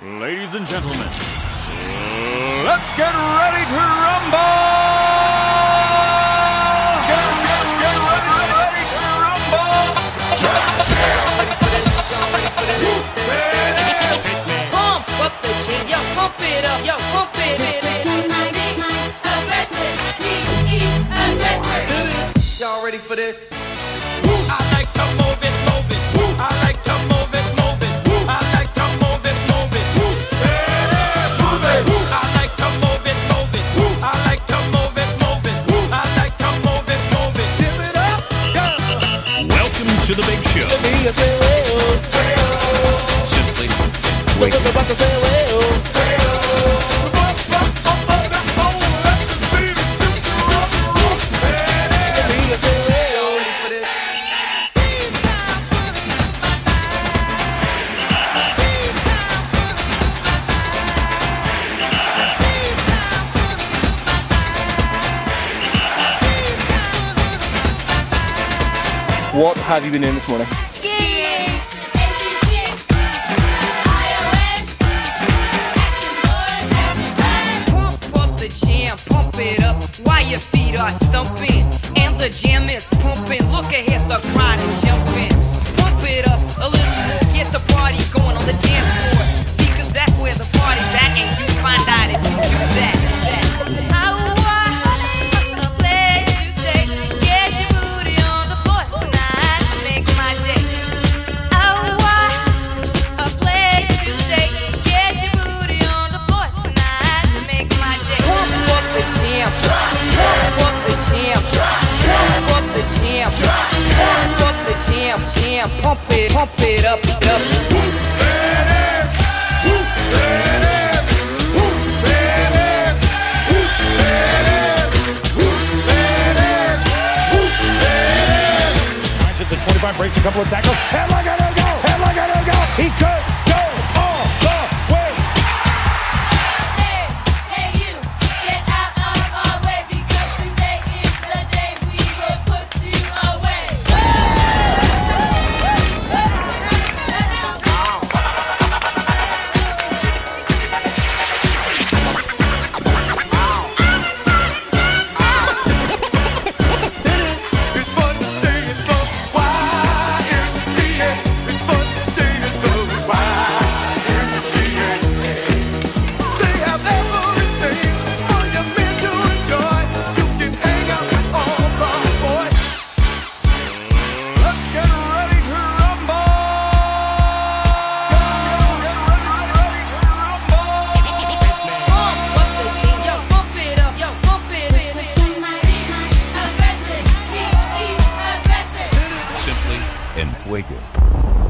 Ladies and gentlemen, let's get ready to rumble! Get, get, get ready, ready to rumble! Pump up the jam, yo, pump it up, yo, pump it. Y'all ready for this? I like to move it. To the big show. Simply Y'all What have you been doing this morning? Your feet are stumping. And the jam is pumping. Look ahead, the crowd Jam. Pump it. Pump it up. Up. Finds it to 25, breaks a couple of tackles, and look at him go! And look at go! He could En fuego.